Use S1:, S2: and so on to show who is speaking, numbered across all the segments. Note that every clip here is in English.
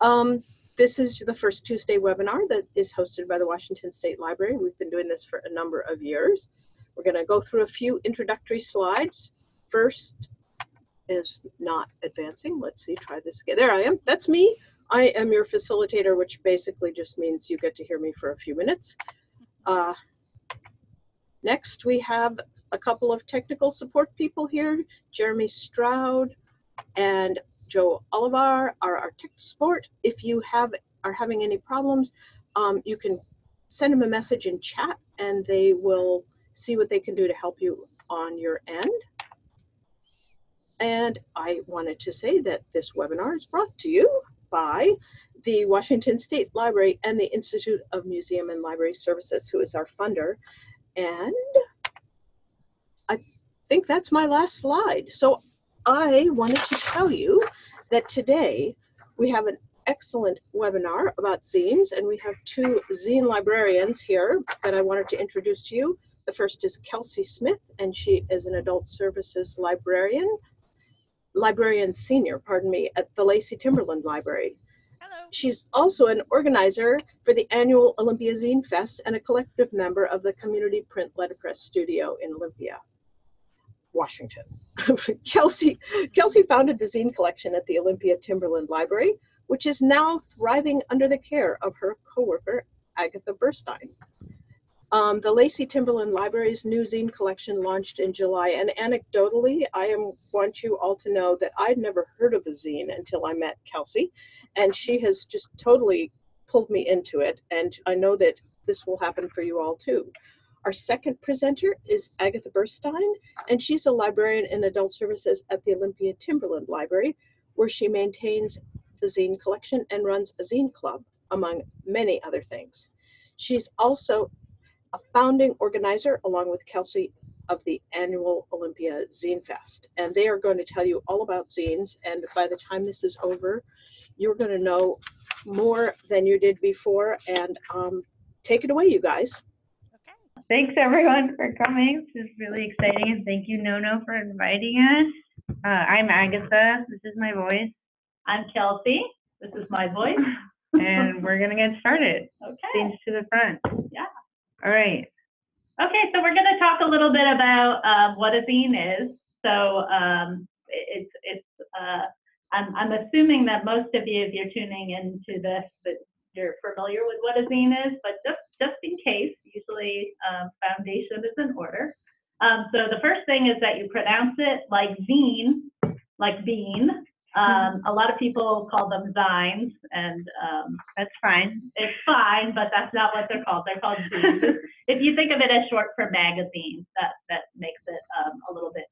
S1: Um, this is the first Tuesday webinar that is hosted by the Washington State Library. We've been doing this for a number of years. We're going to go through a few introductory slides. First is not advancing. Let's see, try this again. There I am. That's me. I am your facilitator, which basically just means you get to hear me for a few minutes. Uh, next, we have a couple of technical support people here, Jeremy Stroud and Joe Olivar are our tech support. If you have are having any problems, um, you can send them a message in chat and they will see what they can do to help you on your end. And I wanted to say that this webinar is brought to you by the Washington State Library and the Institute of Museum and Library Services, who is our funder. And I think that's my last slide. So I wanted to tell you that today we have an excellent webinar about zines, and we have two zine librarians here that I wanted to introduce to you. The first is Kelsey Smith, and she is an adult services librarian, librarian senior, pardon me, at the Lacey Timberland Library.
S2: Hello.
S1: She's also an organizer for the annual Olympia Zine Fest and a collective member of the Community Print Letterpress Studio in Olympia, Washington. Kelsey, Kelsey founded the zine collection at the Olympia Timberland Library, which is now thriving under the care of her coworker, Agatha Burstein. Um, the Lacey Timberland Library's new zine collection launched in July, and anecdotally, I am, want you all to know that I'd never heard of a zine until I met Kelsey, and she has just totally pulled me into it, and I know that this will happen for you all too. Our second presenter is Agatha Burstein, and she's a librarian in adult services at the Olympia Timberland Library, where she maintains the zine collection and runs a zine club, among many other things. She's also a founding organizer, along with Kelsey, of the annual Olympia Zine Fest. And they are going to tell you all about zines. And by the time this is over, you're going to know more than you did before. And um, take it away, you guys.
S3: Thanks everyone for coming. This is really exciting and thank you Nono for inviting us. Uh, I'm Agatha. This is my voice
S2: I'm Kelsey. This is my voice.
S3: and we're gonna get started.
S2: Okay.
S3: Zines to the front.
S2: Yeah.
S3: All right.
S2: Okay, so we're going to talk a little bit about um, what a zine is. So um, it's it's uh, I'm I'm assuming that most of you, if you're tuning into this, that you're familiar with what a zine is. But just just in case, usually um, foundation is in order. Um, so the first thing is that you pronounce it like zine, like bean. Um, a lot of people call them zines, and um,
S3: That's fine.
S2: it's fine, but that's not what they're called. They're called zines. if you think of it as short for magazines, that that makes it um, a little bit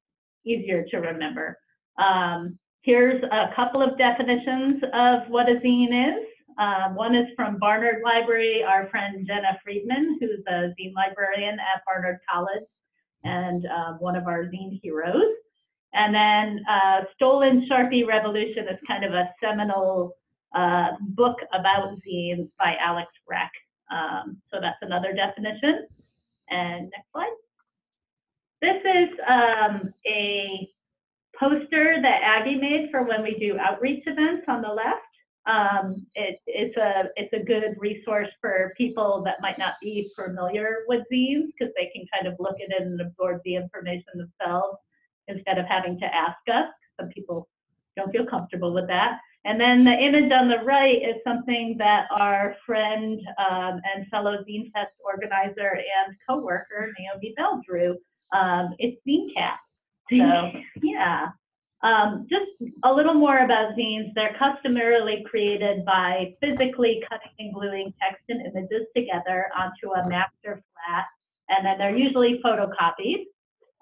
S2: easier to remember. Um, here's a couple of definitions of what a zine is. Um, one is from Barnard Library, our friend Jenna Freedman, who's a zine librarian at Barnard College and um, one of our zine heroes. And then uh, Stolen Sharpie Revolution is kind of a seminal uh, book about zines by Alex Wrekk. Um, so that's another definition. And next slide. This is um, a poster that Aggie made for when we do outreach events on the left. Um, it, it's a it's a good resource for people that might not be familiar with zines because they can kind of look at it and absorb the information themselves instead of having to ask us. Some people don't feel comfortable with that. And then the image on the right is something that our friend um, and fellow Zine Fest organizer and coworker Naomi Bell drew. Um, it's ZineCast. So yeah, um, just a little more about zines. They're customarily created by physically cutting and gluing text and images together onto a master flat, and then they're usually photocopied.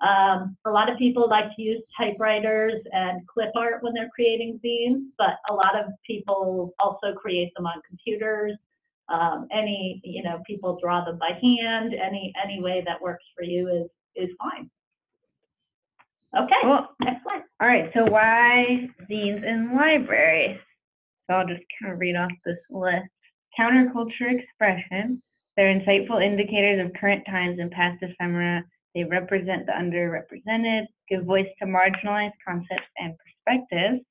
S2: Um, a lot of people like to use typewriters and clip art when they're creating zines, but a lot of people also create them on computers. Um, any, you know, people draw them by hand. Any any way that works for you is is fine. Okay,
S3: Cool.
S2: next slide.
S3: All right. So why zines in libraries? So I'll just kind of read off this list. Counterculture expression. They're insightful indicators of current times and past ephemera. They represent the underrepresented, give voice to marginalized concepts and perspectives.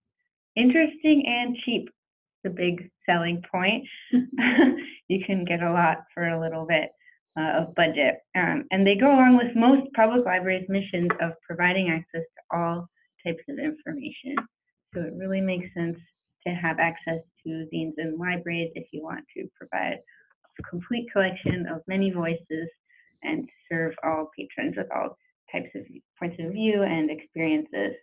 S3: Interesting and cheap. the big selling point. you can get a lot for a little bit uh, of budget. Um, and they go along with most public libraries' missions of providing access to all types of information. So it really makes sense to have access to zines in libraries if you want to provide a complete collection of many voices and serve all patrons with all types of points of view and experiences.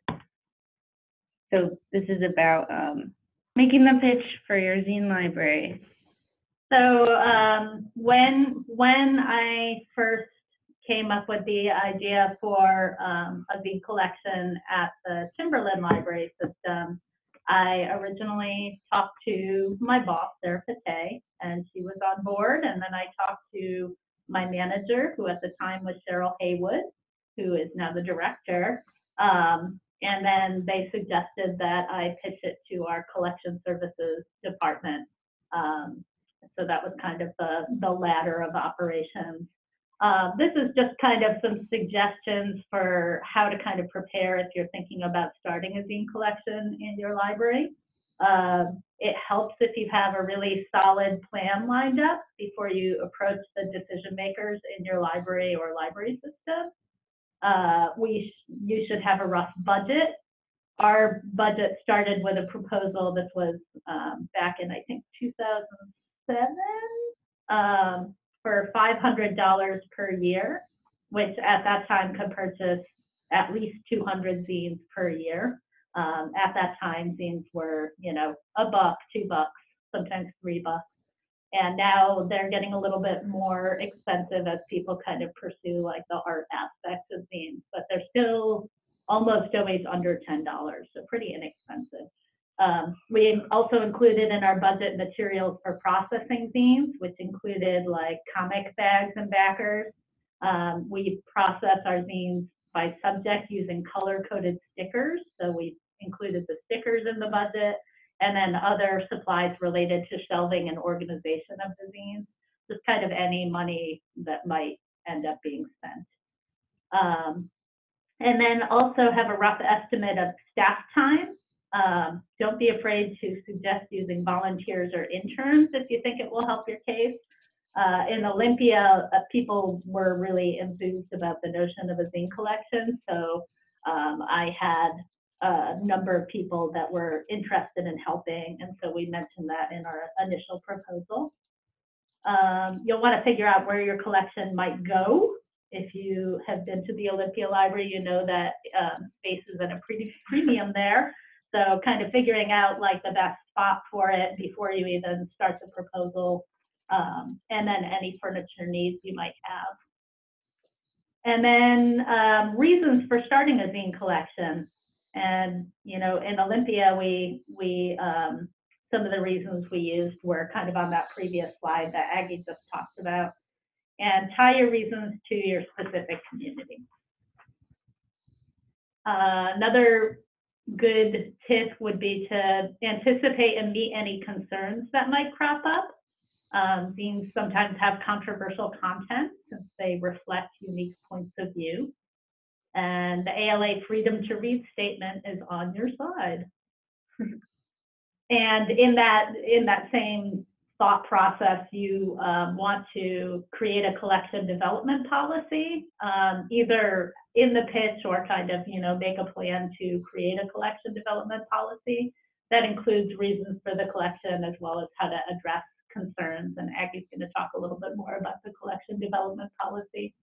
S3: So this is about um, making the pitch for your zine library.
S2: So um, when when I first came up with the idea for um, a collection at the Timberland Library System, I originally talked to my boss, Sarah Pate, and she was on board. And then I talked to my manager, who at the time was Cheryl Haywood, who is now the director. Um, and then they suggested that I pitch it to our collection services department. Um, so that was kind of the, the ladder of operations. Uh, this is just kind of some suggestions for how to kind of prepare if you're thinking about starting a zine collection in your library. Uh, it helps if you have a really solid plan lined up before you approach the decision makers in your library or library system. Uh, we sh you should have a rough budget. Our budget started with a proposal. This was um, back in I think 2007 um, for $500 per year, which at that time could purchase at least 200 zines per year. Um, at that time, zines were, you know, a buck, two bucks, sometimes three bucks. And now they're getting a little bit more expensive as people kind of pursue like the art aspects of zines, but they're still almost always under $10, so pretty inexpensive. Um, we also included in our budget materials for processing zines, which included like comic bags and backers. Um, we process our zines by subject using color-coded stickers. So we included the stickers in the budget and then other supplies related to shelving and organization of the zines, just kind of any money that might end up being spent. Um, and then also have a rough estimate of staff time. Um, don't be afraid to suggest using volunteers or interns if you think it will help your case. Uh, in Olympia, uh, people were really enthused about the notion of a zine collection, so um, I had a number of people that were interested in helping, and so we mentioned that in our initial proposal. Um, you'll want to figure out where your collection might go. If you have been to the Olympia Library, you know that um, space is at a pretty premium there. So kind of figuring out like the best spot for it before you even start the proposal, um, and then any furniture needs you might have. And then um, reasons for starting a zine collection. And you know, in Olympia, we we um, some of the reasons we used were kind of on that previous slide that Aggie just talked about. And tie your reasons to your specific community. Uh, another good tip would be to anticipate and meet any concerns that might crop up. Um, zines sometimes have controversial content since they reflect unique points of view. And the ALA freedom to read statement is on your side. and in that in that same thought process, you um, want to create a collection development policy, um, either in the pitch or kind of, you know, make a plan to create a collection development policy that includes reasons for the collection as well as how to address concerns. And Aggie's going to talk a little bit more about the collection development policy.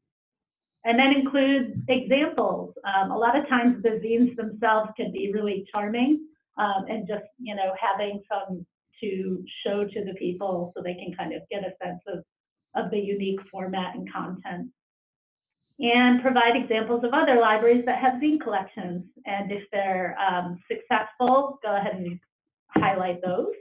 S2: And then include examples. Um, a lot of times the zines themselves can be really charming um, and just, you know, having some to show to the people so they can kind of get a sense of, of the unique format and content. And provide examples of other libraries that have zine collections. And if they're um, successful, go ahead and highlight those.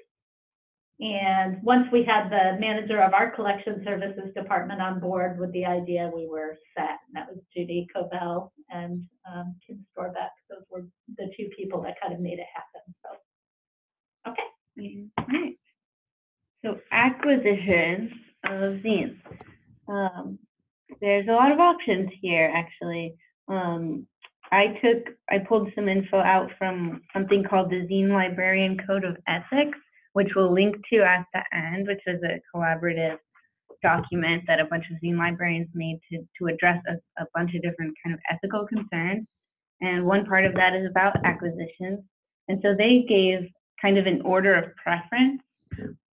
S2: And once we had the manager of our collection services department on board with the idea, we were set. And that was Judy Cobell and um, Kim Storbeck. Those were the two people that kind of made it happen. So, okay.
S3: Right. So acquisition of zines. Um, there's a lot of options here, actually. Um, I took, I pulled some info out from something called the Zine Librarian Code of Ethics, which we'll link to at the end, which is a collaborative document that a bunch of zine librarians made to, to address a, a bunch of different kind of ethical concerns. And one part of that is about acquisitions. And so they gave kind of an order of preference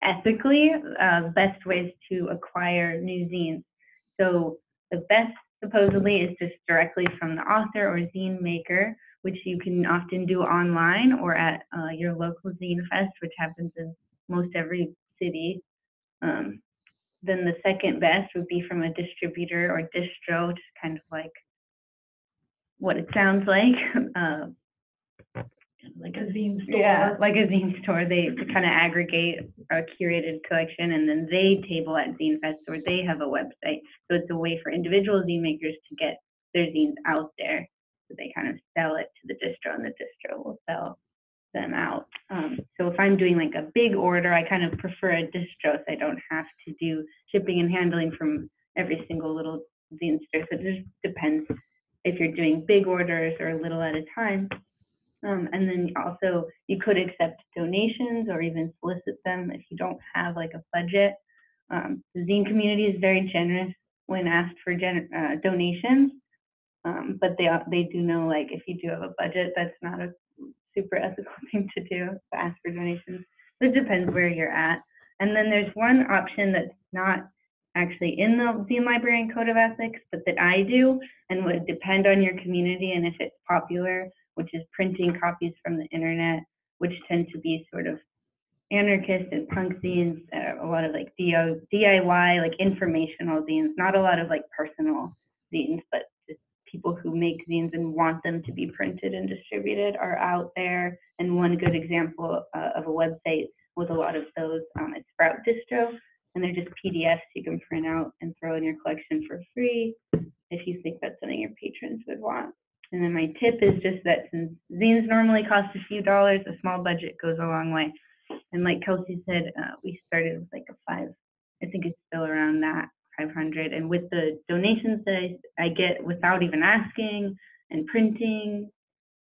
S3: ethically, uh, best ways to acquire new zines. So the best supposedly is just directly from the author or zine maker, which you can often do online or at uh, your local zine fest, which happens in most every city. Um, then the second best would be from a distributor or distro, which is kind of like what it sounds like. Uh,
S2: Like a zine store.
S3: yeah, like a zine store. They kind of aggregate a curated collection and then they table at Zine Fest or they have a website. So it's a way for individual zine makers to get their zines out there. So they kind of sell it to the distro and the distro will sell them out. Um, so if I'm doing like a big order, I kind of prefer a distro so I don't have to do shipping and handling from every single little zine store. So it just depends if you're doing big orders or a little at a time. Um, and then also you could accept donations or even solicit them if you don't have like a budget. Um, the zine community is very generous when asked for uh, donations, um, but they they do know like if you do have a budget, that's not a super ethical thing to do to ask for donations. It depends where you're at. And then there's one option that's not actually in the Zine Librarian Code of Ethics, but that I do and would depend on your community and if it's popular which is printing copies from the internet, which tend to be sort of anarchist and punk zines, uh, a lot of like DIY, like informational zines, not a lot of like personal zines, but just people who make zines and want them to be printed and distributed are out there. And one good example uh, of a website with a lot of those um, is Sprout Distro, and they're just PDFs you can print out and throw in your collection for free if you think that's something your patrons would want. And then my tip is just that since zines normally cost a few dollars, a small budget goes a long way. And like Kelsey said, uh, we started with like a five, I think it's still around that 500. And with the donations that I, I get without even asking and printing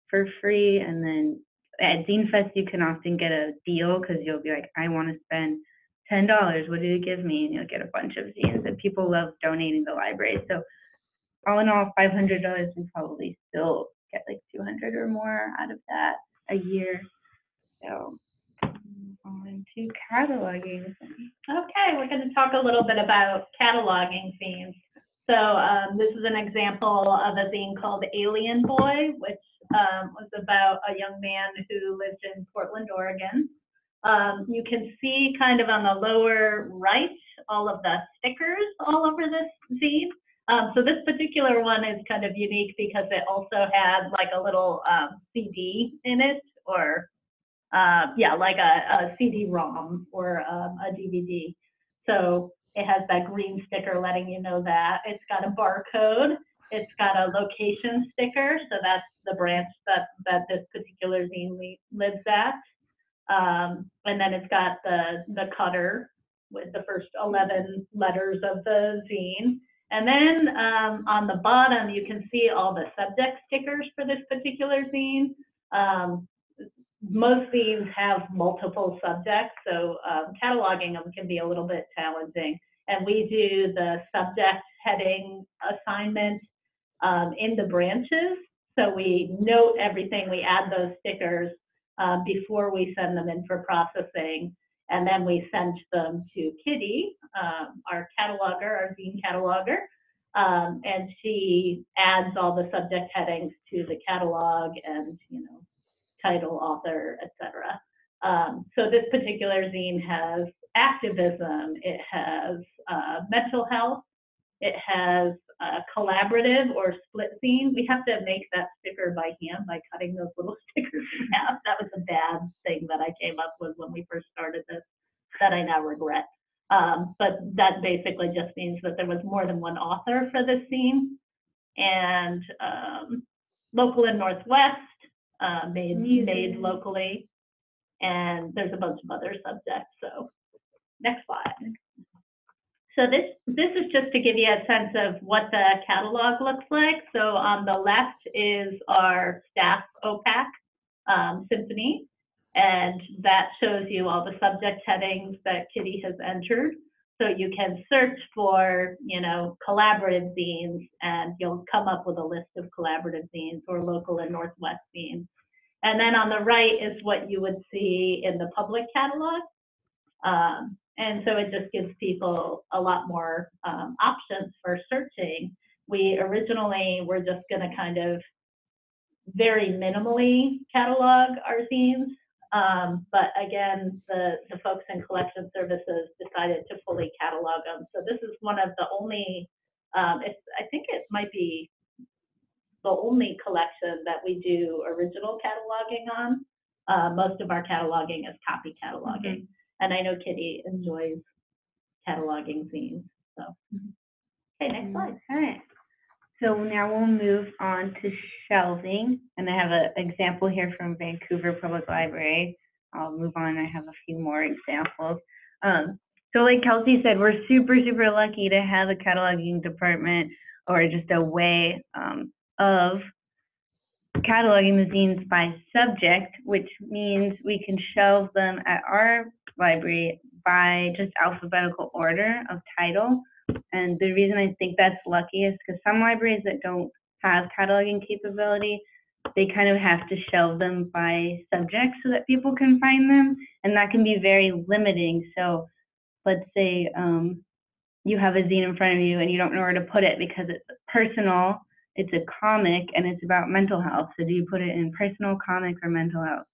S3: for free, and then at Zine Fest you can often get a deal because you'll be like, I want to spend ten dollars. What do you give me? And you'll get a bunch of zines. And people love donating to the library. So all in all, five hundred dollars, we probably still get like two hundred or more out of that a year. So on to cataloging.
S2: Okay, we're going to talk a little bit about cataloging themes. So um, this is an example of a zine called Alien Boy, which um, was about a young man who lived in Portland, Oregon. Um, you can see kind of on the lower right all of the stickers all over this zine. Um, so this particular one is kind of unique because it also had like a little um, CD in it, or uh, yeah, like a, a CD-ROM or um, a DVD. So it has that green sticker letting you know that. It's got a barcode. It's got a location sticker, so that's the branch that, that this particular zine lives at. Um, and then it's got the, the cutter with the first 11 letters of the zine. And then um, on the bottom, you can see all the subject stickers for this particular zine. Um, most zines have multiple subjects, so um, cataloging them can be a little bit challenging. And we do the subject heading assignment um, in the branches. So we note everything, we add those stickers uh, before we send them in for processing. And then we sent them to Kitty, um, our cataloger, our zine cataloger, um, and she adds all the subject headings to the catalog and, you know, title, author, etc. Um, so this particular zine has activism, it has uh, mental health, it has a collaborative or split zine. We have to make that sticker by hand by cutting those little stickers in half. That was a bad thing that I came up with when we first started this that I now regret. Um, but that basically just means that there was more than one author for this zine. And um, local and Northwest uh, made
S3: Mm.
S2: made locally, and there's a bunch of other subjects. So next slide. So this this is just to give you a sense of what the catalog looks like. So on the left is our staff OPAC um, symphony. and that shows you all the subject headings that Kitty has entered. So you can search for, you know, collaborative zines and you'll come up with a list of collaborative zines or local and Northwest zines. And then on the right is what you would see in the public catalog. Um, and so it just gives people a lot more um, options for searching. We originally were just going to kind of very minimally catalog our zines. Um, but again, the, the folks in collection services decided to fully catalog them. So this is one of the only, um, it's, I think it might be the only collection that we do original cataloging on. Uh, most of our cataloging is copy cataloging. And I know Kitty enjoys cataloging zines, so. Okay, next slide.
S3: All right. So now we'll move on to shelving, and I have an example here from Vancouver Public Library. I'll move on, I have a few more examples. Um, so like Kelsey said, we're super, super lucky to have a cataloging department or just a way um, of cataloging the zines by subject, which means we can shelve them at our library by just alphabetical order of title. And the reason I think that's lucky is because some libraries that don't have cataloging capability, they kind of have to shelve them by subject so that people can find them. And that can be very limiting. So let's say um, you have a zine in front of you and you don't know where to put it because it's personal, it's a comic, and it's about mental health. So do you put it in personal, comic, or mental health?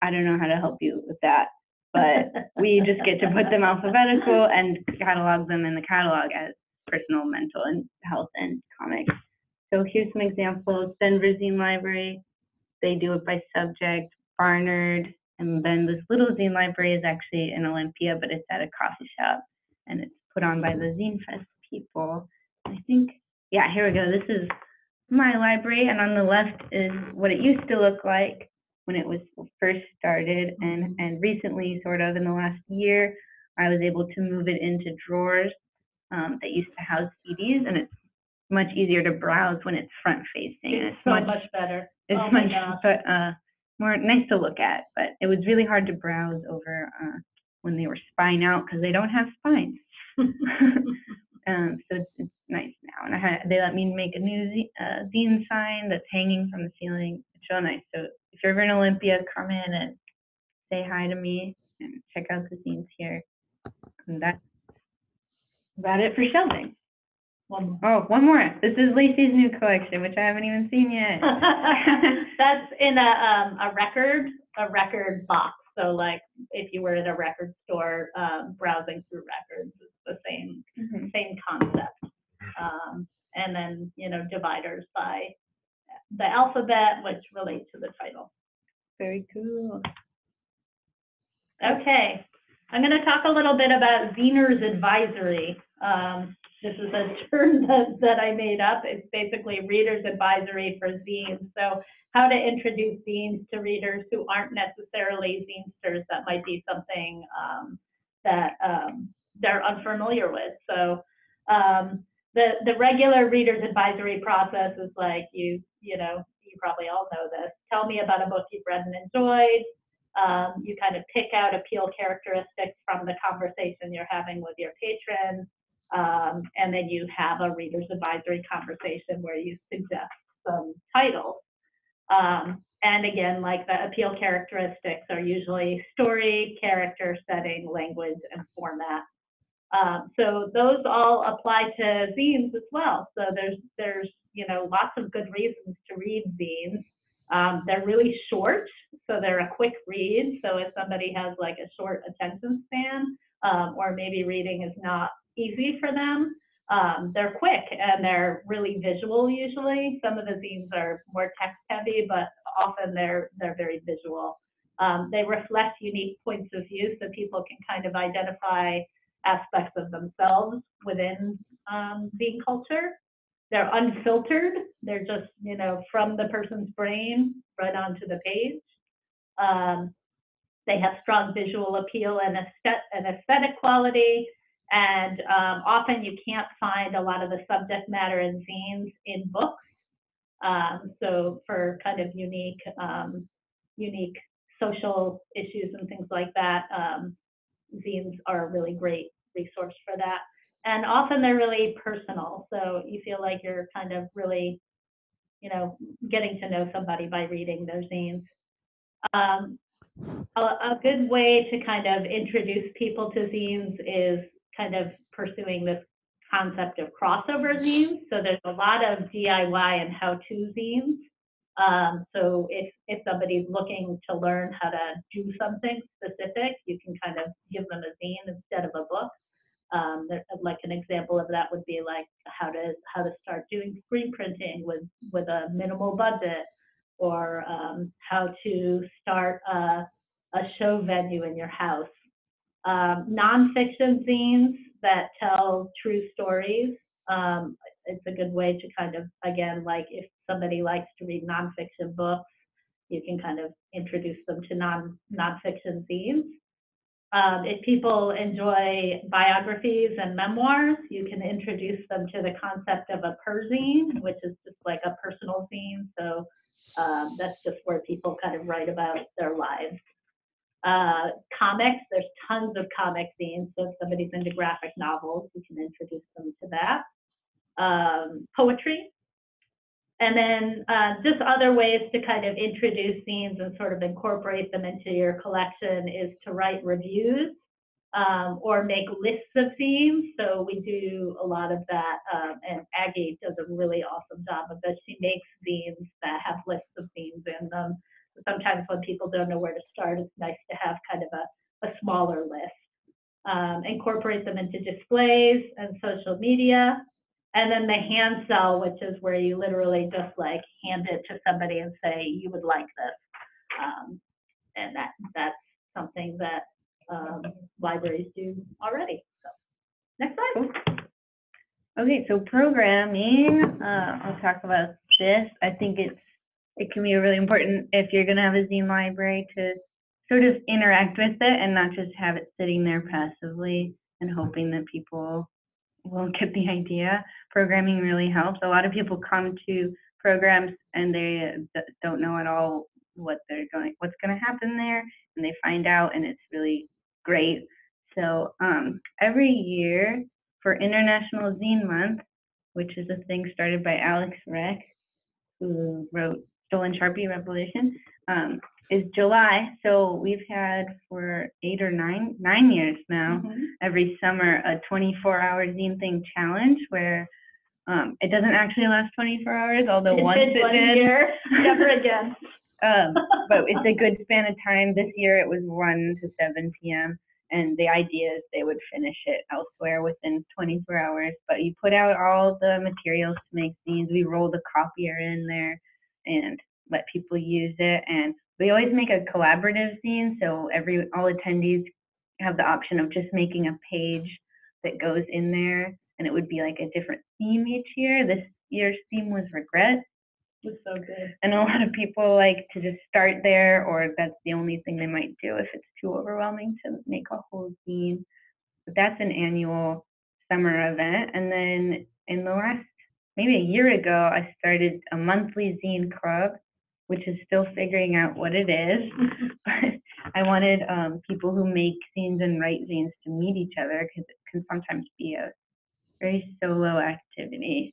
S3: I don't know how to help you with that but we just get to put them alphabetical and catalog them in the catalog as personal, mental, and health and comics. So here's some examples. Denver Zine Library, they do it by subject. Barnard, and then this little zine library is actually in Olympia, but it's at a coffee shop, and it's put on by the Zine Fest people. I think, yeah, here we go. This is my library, and on the left is what it used to look like when it was first started and and recently sort of in the last year i was able to move it into drawers um, that used to house cds and it's much easier to browse when it's front facing
S2: It's
S3: it's
S2: so
S3: much,
S2: much better.
S3: it's
S2: oh
S3: much but uh more nice to look at but it was really hard to browse over uh when they were spine out because they don't have spines um so it's, it's nice now and i had they let me make a new z- uh, zine sign that's hanging from the ceiling it's real nice so if you're ever in Olympia, come in and say hi to me and check out the zines here. And that's about it for shelving.
S2: One
S3: Oh, one more. This is Lacey's new collection, which I haven't even seen yet.
S2: That's in a, um, a record, a record box. So like if you were at a record store, um, browsing through records, the same,
S3: Mhm.
S2: same concept. Um, and then, you know, dividers by the alphabet, which relate to the title.
S3: Very cool.
S2: Okay, I'm going to talk a little bit about Ziner's Advisory. Um, this is a term that, that I made up. It's basically reader's advisory for zines. So how to introduce zines to readers who aren't necessarily zinesters. That might be something um, that um, they're unfamiliar with. So um, the the regular reader's advisory process is like you you know you probably all know this. Tell me about a book you've read and enjoyed. Um, you kind of pick out appeal characteristics from the conversation you're having with your patron, um, and then you have a reader's advisory conversation where you suggest some titles. Um, and again, like the appeal characteristics are usually story, character, setting, language, and format. Um, so those all apply to zines as well. So there's there's you know lots of good reasons to read zines. Um, they're really short, so they're a quick read. So if somebody has like a short attention span, um, or maybe reading is not easy for them, um, they're quick and they're really visual usually. Some of the zines are more text heavy, but often they're they're very visual. Um, they reflect unique points of view, so people can kind of identify aspects of themselves within um, culture. They're unfiltered. They're just, you know, from the person's brain right onto the page. Um, they have strong visual appeal and aesthet- aesthetic quality. And um, often you can't find a lot of the subject matter in zines in books. Um, so for kind of unique, um, unique social issues and things like that, um, zines are a really great resource for that. And often they're really personal, so you feel like you're kind of really, you know, getting to know somebody by reading their zines. Um, a, a good way to kind of introduce people to zines is kind of pursuing this concept of crossover zines. So there's a lot of DIY and how-to zines. Um, so if, if somebody's looking to learn how to do something specific, you can kind of give them a zine instead of a book. Um, there, like an example of that would be like how to how to start doing screen printing with with a minimal budget, or um, how to start a, a show venue in your house. Um, nonfiction zines that tell true stories. Um, it's a good way to kind of again like if somebody likes to read nonfiction books, you can kind of introduce them to non nonfiction zines. Um, if people enjoy biographies and memoirs, you can introduce them to the concept of a perzine, which is just like a personal zine. So um, that's just where people kind of write about their lives. Uh, comics, there's tons of comic zines. So if somebody's into graphic novels, you can introduce them to that. Um, poetry, and then uh, just other ways to kind of introduce zines and sort of incorporate them into your collection is to write reviews um, or make lists of zines. So we do a lot of that, um, and Aggie does a really awesome job of that. She makes zines that have lists of zines in them. So sometimes when people don't know where to start, it's nice to have kind of a, a smaller list. Um, incorporate them into displays and social media. And then the hand sell, which is where you literally just like hand it to somebody and say, you would like this. Um, and that that's something that um, libraries do already. So next slide.
S3: Okay, so programming, uh, I'll talk about this. I think it's, it can be really important if you're gonna have a zine library to sort of interact with it and not just have it sitting there passively and hoping that people will get the idea. Programming really helps. A lot of people come to programs and they don't know at all what they're going, what's going to happen there, and they find out, and it's really great. So um, every year for International Zine Month, which is a thing started by Alex Wrekk, who wrote Stolen Sharpie Revolution, um, is July. So we've had for eight or nine nine years now
S2: Mhm.
S3: every summer a 24 hour zine thing challenge where um, it doesn't actually last 24 hours, although
S2: It
S3: once
S2: did
S3: it
S2: one
S3: did.
S2: year, never again.
S3: Um, but it's a good span of time. This year it was 1 to 7 p.m. And the idea is they would finish it elsewhere within 24 hours. But you put out all the materials to make zines. We roll the copier in there and let people use it. And we always make a collaborative zine, so every all attendees have the option of just making a page that goes in there, and it would be like a different theme each year. This year's theme was regret,
S2: was so good.
S3: and a lot of people like to just start there, or that's the only thing they might do if it's too overwhelming to make a whole zine. But that's an annual summer event. And then in the last, maybe a year ago, I started a monthly zine club, which is still figuring out what it is. But I wanted um, people who make zines and write zines to meet each other because it can sometimes be a very solo activity.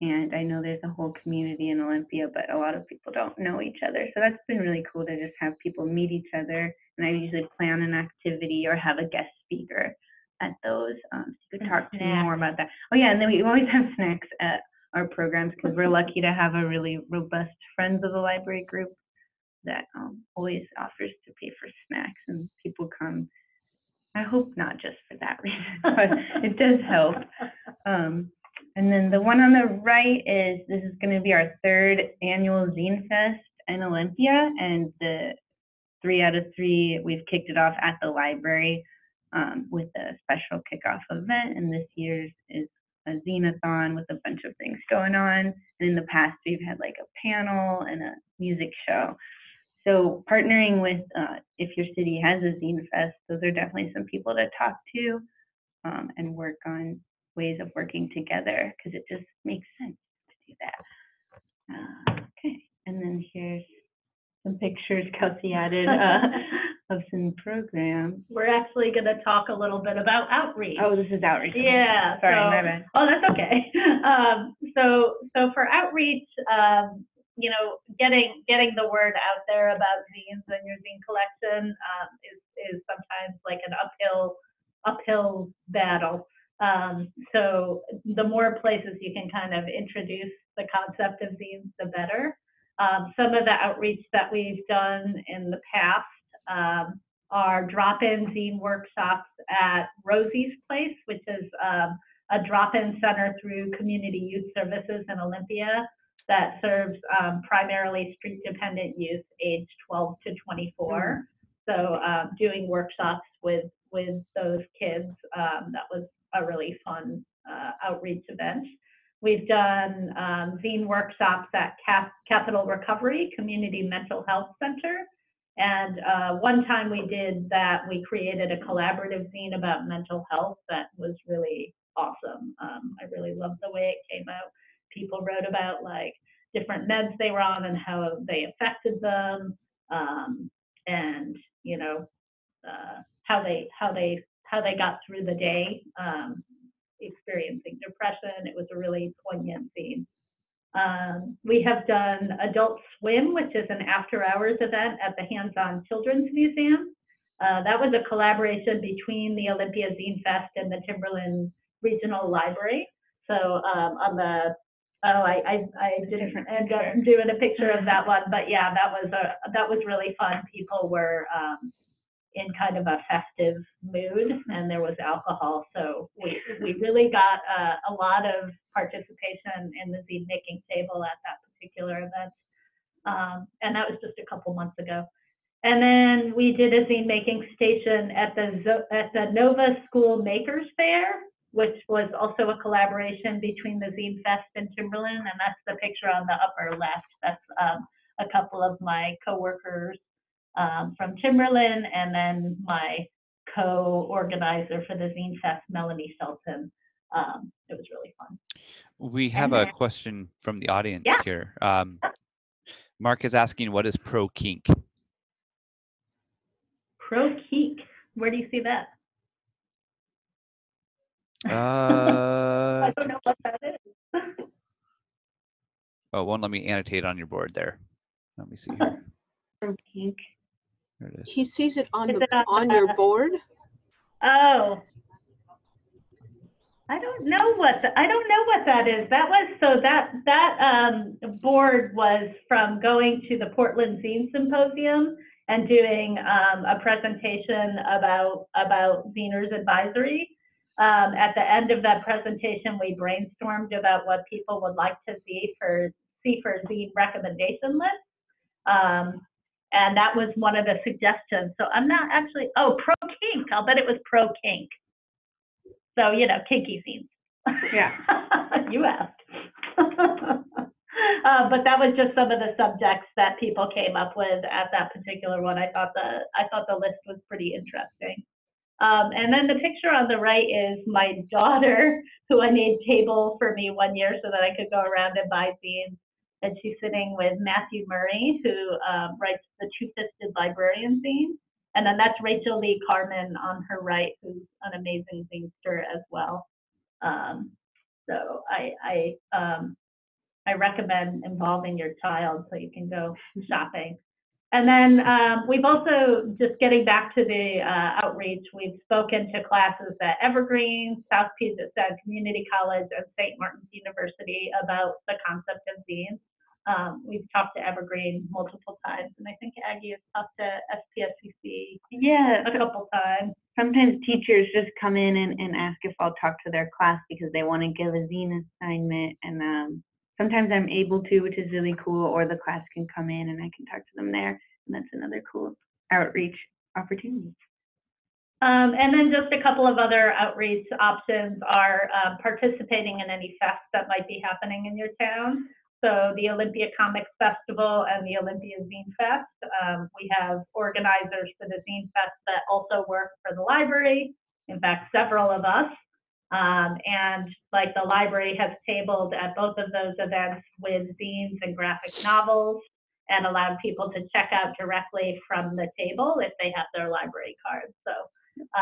S3: And I know there's a whole community in Olympia, but a lot of people don't know each other. So that's been really cool to just have people meet each other. And I usually plan an activity or have a guest speaker at those. Um, so you could talk to me more about that. Oh yeah, and then we always have snacks at our programs because we're lucky to have a really robust Friends of the Library group that um, always offers to pay for snacks, and people come. I hope not just for that reason, but it does help. Um, and then the one on the right is this is going to be our third annual Zine Fest in Olympia, and the three out of three we've kicked it off at the library um, with a special kickoff event. And this year's is a zine-a-thon with a bunch of things going on. And in the past, we've had like a panel and a music show. So partnering with, uh, if your city has a zine fest, those are definitely some people to talk to um, and work on ways of working together because it just makes sense to do that. Uh, okay, and then here's some pictures Kelsey added uh, of some programs.
S2: We're actually going to talk a little bit about outreach.
S3: Oh, this is outreach.
S2: Yeah.
S3: Sorry,
S2: so-
S3: my bad.
S2: Oh, that's okay. Um, so, so for outreach, um, you know, getting getting the word out there about zines and your zine collection um, is is sometimes like an uphill uphill battle. Um, so the more places you can kind of introduce the concept of zines, the better. Um, some of the outreach that we've done in the past um, are drop-in zine workshops at Rosie's Place, which is um, a drop-in center through Community Youth Services in Olympia that serves um, primarily street-dependent youth aged 12 to 24. So um, doing workshops with with those kids, um, that was a really fun uh, outreach event. We've done um, zine workshops at Cap- Capital Recovery Community Mental Health Center. And uh, one time we did that, we created a collaborative zine about mental health that was really awesome. Um, I really loved the way it came out. People wrote about like different meds they were on and how they affected them, um, and you know uh, how they how they how they got through the day um, experiencing depression. It was a really poignant theme. Um, we have done Adult Swim, which is an after hours event at the Hands On Children's Museum. Uh, that was a collaboration between the Olympia Zine Fest and the Timberland Regional Library. So um, on the oh, I I, I didn't
S3: Different
S2: end up doing a picture of that one, but yeah, that was a that was really fun. People were um, in kind of a festive mood, and there was alcohol, so we we really got uh, a lot of participation in the zine making table at that particular event, um, and that was just a couple months ago. And then we did a zine making station at the at the Nova School Makers Fair, which was also a collaboration between the Zine Fest and Timberland, and that's the picture on the upper left. That's um, a couple of my coworkers um, from Timberland, and then my co-organizer for the Zine Fest, Melanie Shelton. Um, it was really fun.
S4: We have
S2: And
S4: a question from the audience
S2: Yeah.
S4: here. Um, Mark is asking, what is pro kink?
S2: Pro Keek, where do you see that?
S4: Uh,
S2: I don't know what that is.
S4: oh, won't let me annotate on your board there. Let me see here.
S3: From Pink.
S4: There it is.
S1: He sees it on
S2: Is
S1: the,
S2: it on
S1: on your board?
S2: Oh. I don't know what, the- I don't know what that is. That was, so that, that, um, board was from going to the Portland Zine Symposium and doing, um, a presentation about, about Ziner's Advisory. Um, at the end of that presentation, we brainstormed about what people would like to see for, see for zine recommendation lists. Um, and that was one of the suggestions. So I'm not actually, oh, pro kink. I'll bet it was pro kink. So, you know, kinky zines.
S3: Yeah.
S2: you asked. uh, but that was just some of the subjects that people came up with at that particular one. I thought the I thought the list was pretty interesting. Um, and then the picture on the right is my daughter, who I made table for me one year so that I could go around and buy zines and she's sitting with Matthew Murray, who um, writes the Two Fisted Librarian zine. And then that's Rachel Lee Carmen on her right, who's an amazing zinester as well. Um, so I I um, I recommend involving your child so you can go shopping. And then um, we've also just getting back to the uh, outreach. We've spoken to classes at Evergreen, South Puget Sound Community College, and St. Martin's University about the concept of zines. Um, we've talked to Evergreen multiple times, and I think Aggie has talked to SPSCC
S3: Yeah,
S2: a couple times.
S3: sometimes teachers just come in and, and ask if I'll talk to their class because they want to give a zine assignment. And um, sometimes I'm able to, which is really cool, or the class can come in and I can talk to them there. And that's another cool outreach opportunity.
S2: Um, and then just a couple of other outreach options are um, participating in any fest that might be happening in your town. So the Olympia Comics Festival and the Olympia Zine Fest. Um, we have organizers for the Zine Fest that also work for the library. In fact, several of us. Um, and like the library has tabled at both of those events with zines and graphic novels. and allowed people to check out directly from the table if they have their library card. So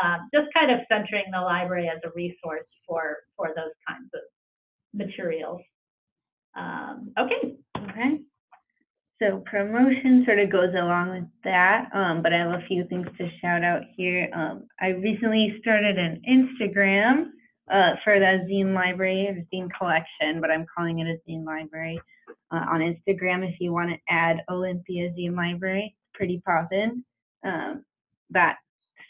S2: um, just kind of centering the library as a resource for, for those kinds of materials. Um, okay,
S3: Okay. So promotion sort of goes along with that, um, but I have a few things to shout out here. Um, I recently started an Instagram uh, for the zine library or zine collection, but I'm calling it a zine library uh, on Instagram. If you want to add Olympia Zine Library, it's pretty poppin'. Um, that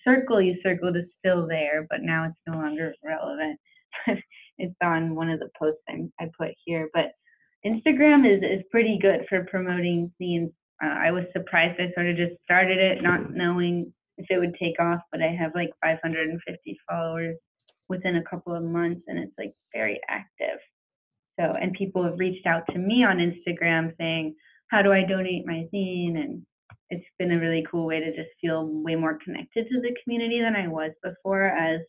S3: circle you circled is still there, but now it's no longer relevant. it's on one of the posts I, I put here, but Instagram is, is pretty good for promoting zines. Uh, I was surprised. I sort of just started it, not knowing if it would take off, but I have like 550 followers within a couple of months, and it's like very active. So, and people have reached out to me on Instagram saying, "How do I donate my zine?" And it's been a really cool way to just feel way more connected to the community than I was before, as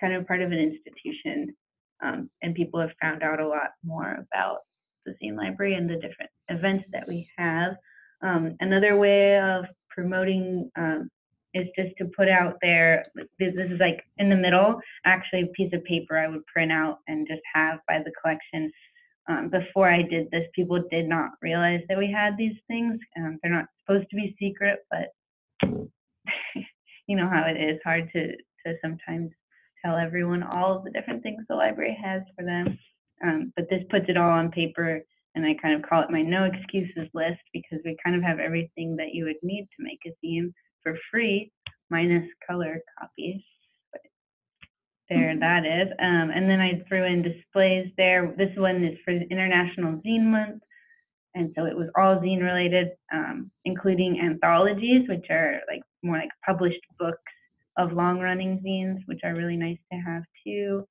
S3: kind of part of an institution. Um, and people have found out a lot more about the Zine Library and the different events that we have. Um, another way of promoting um, is just to put out there, this, this is like in the middle, actually a piece of paper I would print out and just have by the collection. Um, before I did this, people did not realize that we had these things. Um, they're not supposed to be secret, but you know how it is hard to, to sometimes tell everyone all of the different things the library has for them. Um, but this puts it all on paper, and I kind of call it my no excuses list because we kind of have everything that you would need to make a zine for free, minus color copies. But there, that is. Um, and then I threw in displays there. This one is for International Zine Month, and so it was all zine related, um, including anthologies, which are like more like published books of long running zines, which are really nice to have too.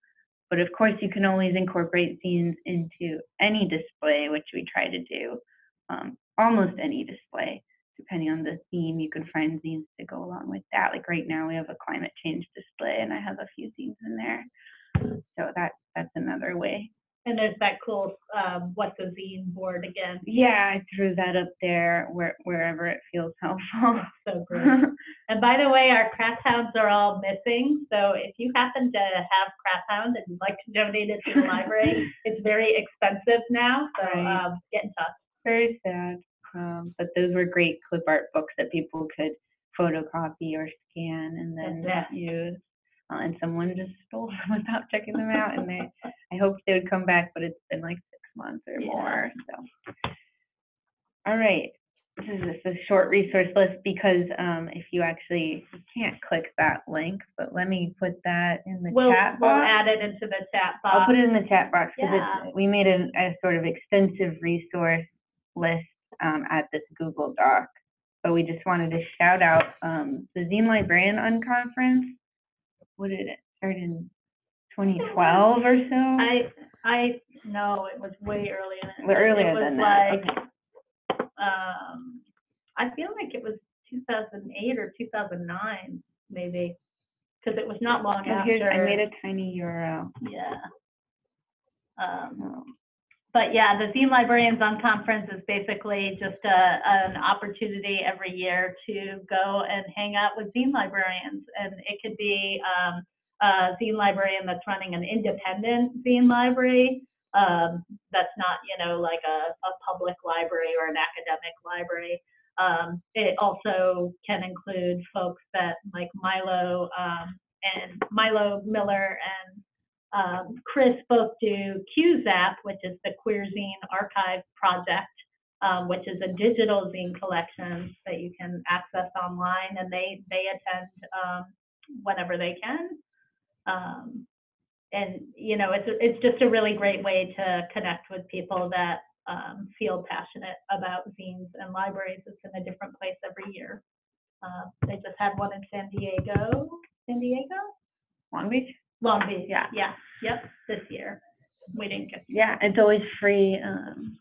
S3: But of course, you can always incorporate zines into any display, which we try to do, um, almost any display. Depending on the theme, you can find zines to go along with that. Like right now, we have a climate change display, and I have a few zines in there. So that that's another way.
S2: And there's that cool um, what's a zine board again.
S3: Yeah, I threw that up there where, wherever it feels helpful.
S2: So great. And by the way, our craft hounds are all missing. So if you happen to have craft hound and you'd like to donate it to the library, it's very expensive now. So
S3: Right.
S2: um, get in touch.
S3: Very sad. Um, but those were great clip art books that people could photocopy or scan and then use. Uh, and someone just stole them without checking them out, and they, I hoped they would come back, but it's been like six months or
S2: Yeah.
S3: more. So, all right, this is just a short resource list because um, if you actually you can't click that link, but let me put that in the
S2: We'll,
S3: chat
S2: we'll
S3: box.
S2: add it into the chat box.
S3: I'll put it in the chat box because
S2: Yeah.
S3: we made a, a sort of extensive resource list um, at this Google Doc. But we just wanted to shout out um, the Zine Librarian Unconference. What did it start in 2012 or so?
S2: I, I, no, it was way earlier than that.
S3: earlier
S2: It was
S3: than that.
S2: like,
S3: Okay.
S2: um, I feel like it was 2008 or 2009, maybe, because it was not long
S3: Oh,
S2: after.
S3: here's, I made a tiny URL.
S2: Yeah. Um,
S3: Oh,
S2: but yeah, the Zine Librarians Unconference is basically just a, an opportunity every year to go and hang out with Zine librarians. And it could be um, a Zine librarian that's running an independent Zine library um, that's not, you know, like a, a public library or an academic library. Um, it also can include folks that like Milo um, and Milo Miller and um, Chris both do QZAP, which is the Queer Zine Archive Project, um, which is a digital zine collection that you can access online, and they they attend um, whenever they can. Um, and you know, it's it's just a really great way to connect with people that um, feel passionate about zines and libraries. It's in a different place every year. Uh, they just had one in San Diego. San Diego.
S3: Long Beach?
S2: Long Beach,
S3: Yeah.
S2: yeah, yep, this year. We didn't get,
S3: Yeah, it's always free. Um,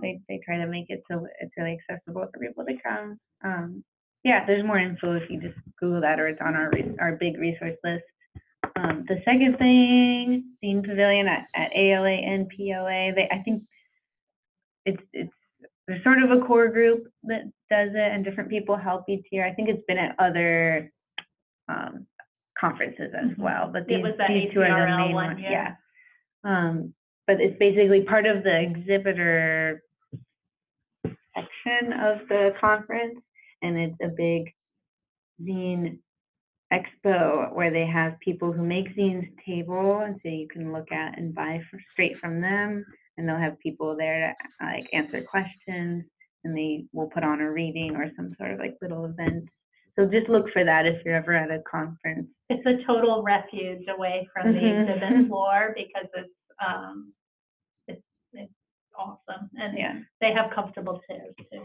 S3: they, they try to make it so it's really accessible for people to come. Um, yeah, there's more info if you just Google that or it's on our, our big resource list. Um, the second thing, Zine Pavilion at, at ALA and PLA, they, I think it's, it's, there's sort of a core group that does it, and different people help each year. I think it's been at other um, conferences as
S2: Mhm.
S3: well, but
S2: It
S3: these,
S2: was at
S3: these two are the main
S2: one
S3: ones.
S2: year.
S3: Yeah. Um, but it's basically part of the exhibitor section of the conference, and it's a big zine expo where they have people who make zines table, and so you can look at and buy f straight from them, and they'll have people there to like answer questions, and they will put on a reading or some sort of like little event. So just look for that if you're ever at a conference.
S2: It's a total refuge away from the
S3: Mhm.
S2: exhibit floor because it's, um, it's, it's awesome. And
S3: Yeah.
S2: they have comfortable chairs too.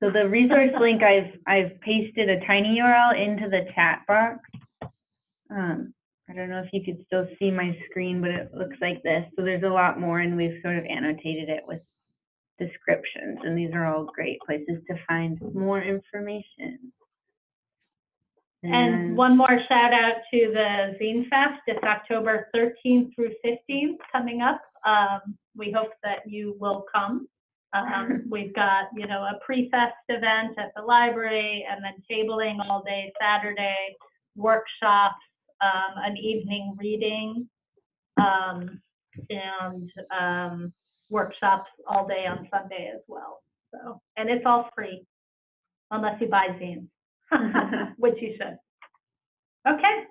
S3: So the resource link, I've, I've pasted a tiny URL into the chat box. Um, I don't know if you could still see my screen, but it looks like this. So there's a lot more and we've sort of annotated it with descriptions. And these are all great places to find more information.
S2: And one more shout out to the Zine Fest. It's October 13th through 15th coming up. Um, we hope that you will come. Um, we've got, you know, a pre-fest event at the library and then tabling all day Saturday, workshops, um, an evening reading, um, and um, workshops all day on Sunday as well. So, and it's all free unless you buy zines, which you should. Okay,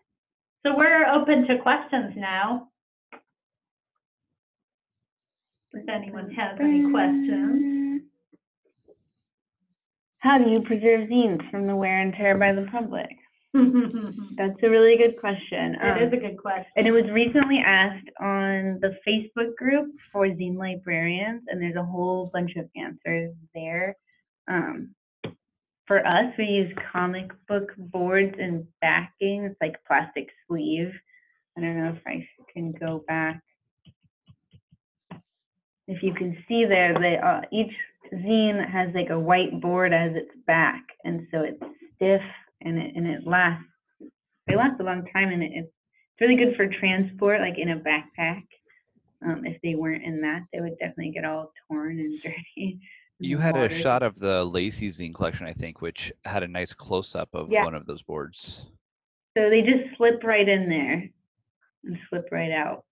S2: so we're open to questions now. If anyone has any questions.
S3: How do you preserve zines from the wear and tear by the public? That's a really good question.
S2: It is
S3: Um,
S2: a good question.
S3: And it was recently asked on the Facebook group for zine librarians, and there's a whole bunch of answers there. Um, for us, we use comic book boards and backing. It's like plastic sleeve. I don't know if I can go back. If you can see there, they uh, each zine has like a white board as its back, and so it's stiff and it and it lasts. They last a long time, and it, it's it's really good for transport, like in a backpack. Um, if they weren't in that, they would definitely get all torn and dirty. In
S4: You had a
S3: water.
S4: shot of the Lacey zine collection, I think, which had a nice close-up of
S3: Yeah.
S4: one of those boards.
S3: So they just slip right in there and slip right out.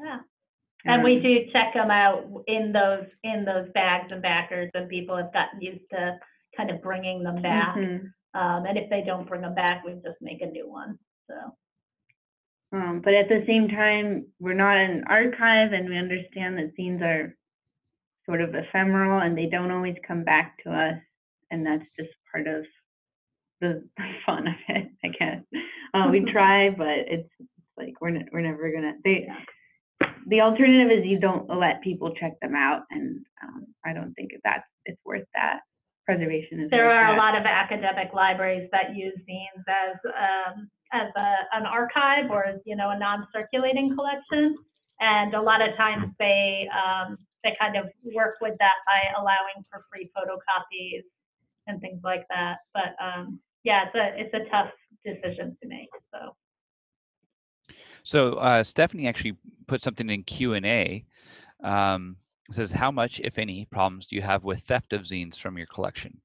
S2: Yeah. And we
S3: Um,
S2: do check them out in those, in those bags and backers, and people have gotten used to kind of bringing them back.
S3: mhm.
S2: Um, and if they don't bring them back, we just make a new one, so.
S3: Um, but at the same time, we're not an archive, and we understand that zines are sort of ephemeral, and they don't always come back to us, and that's just part of the fun of it, I guess. Uh, we try, but it's like we're ne- we're never gonna. They the alternative is you don't let people check them out, and um, I don't think that's it's worth that. Preservation is
S2: There are a lot of academic libraries that use zines as, um, as a, an archive or, you know, a non-circulating collection. And a lot of times they, um, they kind of work with that by allowing for free photocopies and things like that. But, um, yeah, it's a, it's a tough decision to make, so.
S4: So uh, Stephanie actually put something in Q and A. Um, says, "How much, if any, problems do you have with theft of zines from your collection?"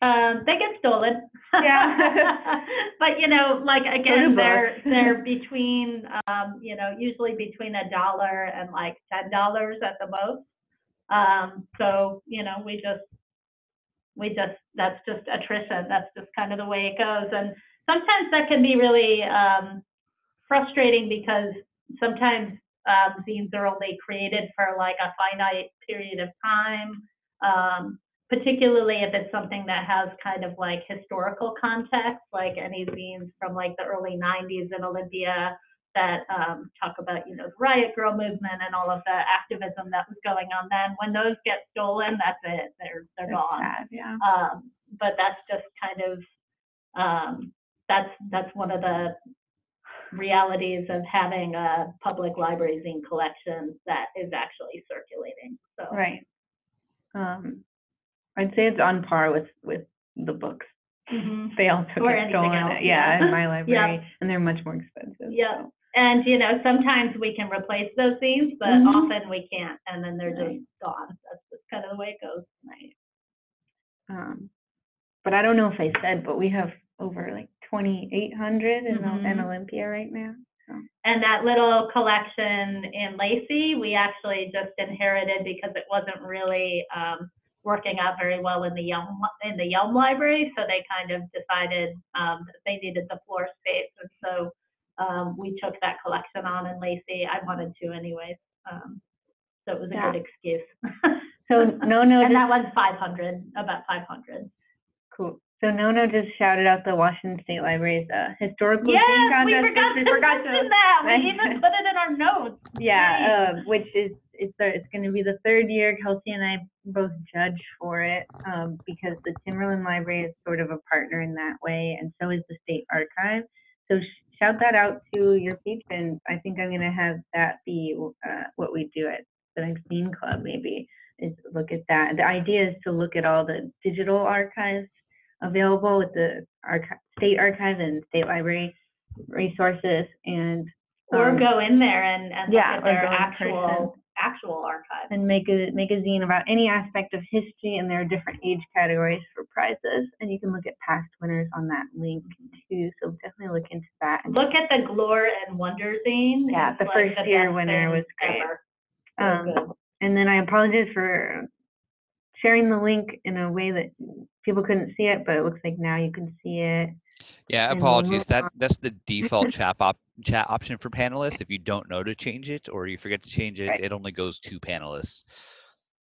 S2: Um, they get stolen.
S3: Yeah.
S2: But, you know, like, again, they're, they're between, um, you know, usually between a dollar and like ten dollars at the most. Um, so, you know, we just, we just, that's just attrition. That's just kind of the way it goes. And sometimes that can be really, um, frustrating because sometimes, um, zines are only created for like a finite period of time. Um, particularly if it's something that has kind of like historical context, like any zines from like the early 90s in Olympia that um, talk about, you know, the riot grrrl movement and all of the activism that was going on then. When those get stolen, that's it. They're they're
S3: That's
S2: gone.
S3: sad, yeah.
S2: Um, but that's just kind of um, that's that's one of the realities of having a public library zine collection that is actually circulating. So
S3: Right. Um, I'd say it's on par with, with the books.
S2: Mhm.
S3: They also
S2: Or
S3: get stolen,
S2: else,
S3: yeah,
S2: yeah.
S3: in my library, and they're much more expensive.
S2: Yeah.
S3: so.
S2: And, you know, sometimes we can replace those zines, but
S3: Mhm.
S2: often we can't, and then they're
S3: Right.
S2: just gone. That's just kind of the way it goes.
S3: Right. Um, but I don't know if I said, but we have over like 2,800 in, Ol- in. Olympia right now.
S2: And that little collection in Lacey, we actually just inherited because it wasn't really um, working out very well in the Yelm in the Yelm library. So they kind of decided um, that they needed the floor space, and so um, we took that collection on in Lacey. I wanted to anyways, um, so it was a
S3: Yeah.
S2: good excuse.
S3: So no, no,
S2: and that one's 500, about 500.
S3: cool. So no, no, just shouted out the Washington State Library's uh, historical
S2: Yes, we
S3: contest,
S2: forgot to
S3: we forgot
S2: mention that. We even put it in our notes.
S3: Yeah, um, which is it's the, it's going to be the third year. Kelsey and I both judge for it um, because the Timberland Library is sort of a partner in that way, and so is the State Archive. So sh- shout that out to your patrons. I think I'm going to have that be uh, what we do at the next Zine Club. Maybe is look at that. The idea is to look at all the digital archives available with the archi- State Archive and State Library resources and
S2: Or
S3: um,
S2: go in there and, and
S3: yeah,
S2: look at their actual, actual archive.
S3: and make a make a zine about any aspect of history and there are different age categories for prizes and you can look at past winners on that link too so definitely look into that and
S2: Look at the Glore and Wonder zine.
S3: Yeah, the
S2: like
S3: first year winner was great. um, and then i apologize for sharing the link in a way that people couldn't see it but it looks like now you can see it
S4: Yeah, apologies. That's that's the default chat op chat option for panelists. If you don't know to change it or you forget to change it,
S3: Right.
S4: it only goes to panelists.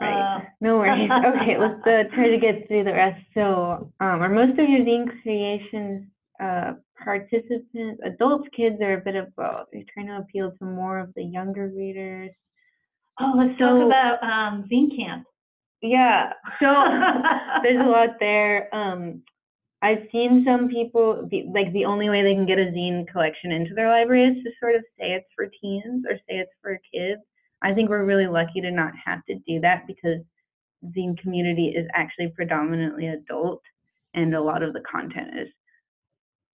S3: right
S2: Uh,
S3: no worries okay let's uh, try to get through the rest so um, are most of your zine creations uh, participants adults kids or a bit of both you're trying to appeal to more of the younger readers
S2: oh, let's
S3: So-
S2: talk about um, Zine Camp.
S3: Yeah, so there's a lot there. Um, I've seen some people be, like the only way they can get a zine collection into their library is to sort of say it's for teens or say it's for kids. I think we're really lucky to not have to do that because zine community is actually predominantly adult, and a lot of the content is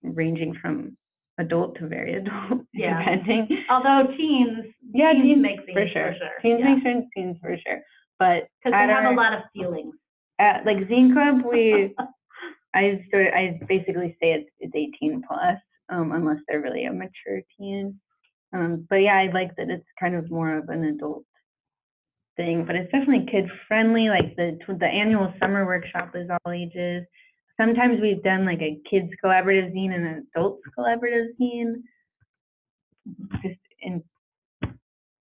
S3: ranging from adult to very adult,
S2: Yeah.
S3: depending.
S2: Although teens,
S3: Yeah,
S2: teens,
S3: teens
S2: make zines
S3: for sure.
S2: for sure.
S3: Teens
S2: yeah.
S3: make sense, teens for sure. But
S2: Because they have
S3: our-
S2: a lot of feelings.
S3: at like Zine Club, we I sort I basically say it's it's 18 plus, um, unless they're really a mature teen. Um, but yeah, I like that it's kind of more of an adult thing, but it's definitely kid friendly. Like the the annual summer workshop is all ages. Sometimes we've done like a kids collaborative zine and an adults collaborative zine. Just in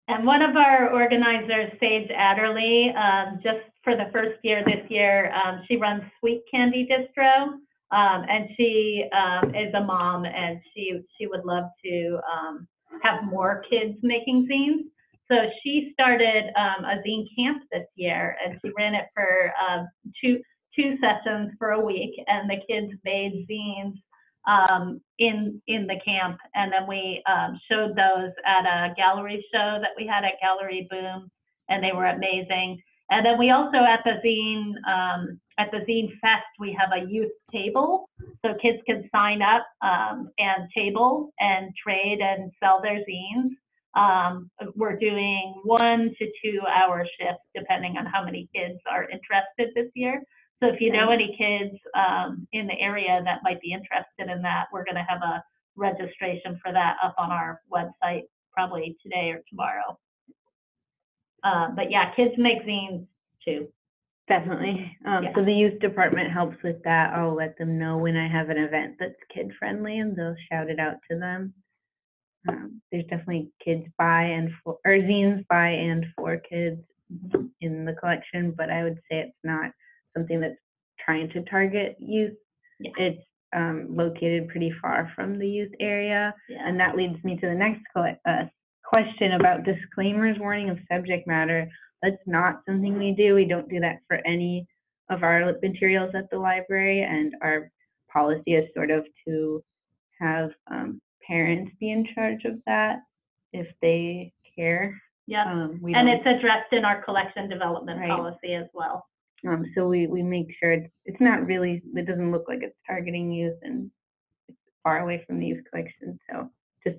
S2: And one of our organizers, Sage Adderley, um, just for the first year this year, um, she runs Sweet Candy Distro. Um, and she um, is a mom and she, she would love to um, have more kids making zines. So she started a zine camp this year and she ran it for um, two, two sessions for a week. And the kids made zines um, in in the camp, and then we um, showed those at a gallery show that we had at Gallery Boom, and they were amazing. And then we also at the zine um, at the zine fest we have a youth table, so kids can sign up um, and table and trade and sell their zines. Um, we're doing one to two hour shifts depending on how many kids are interested this year. So if you know any kids um, in the area that might be interested in that, we're going to have a registration for that up on our website probably today or tomorrow. Uh, but yeah, kids make zines too.
S3: Definitely. Um,
S2: Yeah.
S3: So the youth department helps with that. I'll let them know when I have an event that's kid friendly and they'll shout it out to them. Um, there's definitely kids by and for, or zines by and for kids in the collection, but I would say it's not something that's trying to target youth.
S2: Yeah.
S3: It's um, located pretty far from the youth area.
S2: Yeah.
S3: And that leads me to the next uh, question about disclaimers, warning of subject matter. That's not something we do. We don't do that for any of our materials at the library, and our policy is sort of to have um, parents be in charge of that if they care.
S2: yeah.
S3: Um,
S2: And it's addressed in our collection development
S3: Right.
S2: policy as well.
S3: Um, so we, we make sure it's, it's not really, it doesn't look like it's targeting youth and it's far away from the youth collection. So just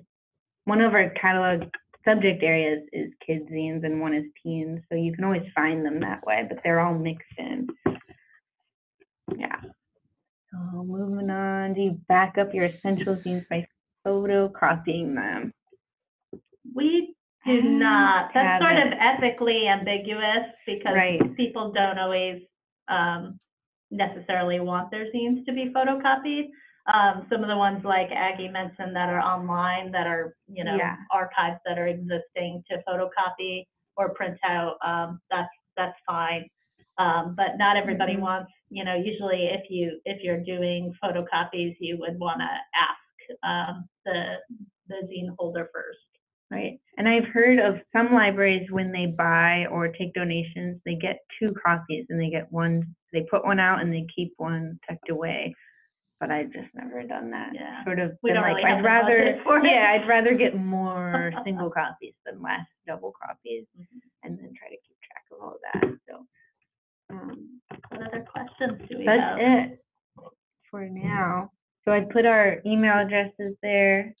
S3: one of our catalog subject areas is kids zines and one is teens, so you can always find them that way, but they're all mixed in. Yeah. So moving on, do you back up your essential zines by photocopying them?
S2: We do
S3: Ah,
S2: not. That's sort of ethically ambiguous because
S3: Right.
S2: people don't always um, necessarily want their zines to be photocopied. Um, some of the ones like Aggie mentioned that are online, that are, you know,
S3: Yeah.
S2: archives that are existing to photocopy or print out, um, that's, that's fine. Um, but not everybody
S3: Mhm.
S2: wants, you know, usually if you, if you're doing photocopies, you would want to ask um, the, the zine holder first.
S3: Right. And I've heard of some libraries when they buy or take donations, they get two copies and they get one, they put one out and they keep one tucked away. But I've just never done that.
S2: Yeah.
S3: Sort of
S2: We
S3: been like,
S2: really
S3: I'd rather,
S2: for
S3: yeah, I'd rather get more single copies than less double copies
S2: Mm-hmm.
S3: and then try to keep track of all that. So um,
S2: What other questions do we
S3: that's
S2: have?
S3: it for now. So I put our email addresses there.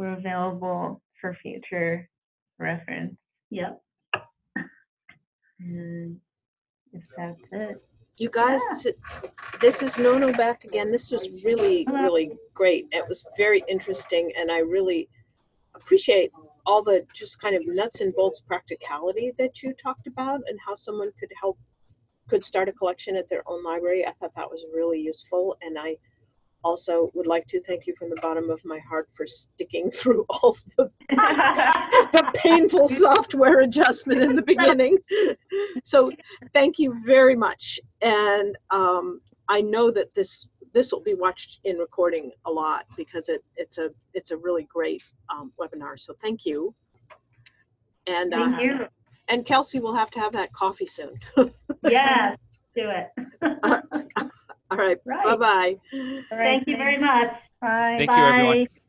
S3: We're available for future reference.
S2: Yep.
S3: And if that's it.
S1: You guys, this is Nono back again. This was really, really great. It was very interesting and I really appreciate all the just kind of nuts and bolts practicality that you talked about and how someone could help, could start a collection at their own library. I thought that was really useful and I also would like to thank you from the bottom of my heart for sticking through all the the painful software adjustment in the beginning. So thank you very much. And um, I know that this this will be watched in recording a lot because it it's a it's a really great um, webinar. So thank you. And uh,
S3: you.
S1: and Kelsey will have to have that coffee soon.
S2: Yes, do it.
S1: All right.
S2: Right.
S1: Bye bye.
S3: All right,
S2: Thank you very much.
S3: Bye.
S4: Thank you, everyone.
S2: Bye.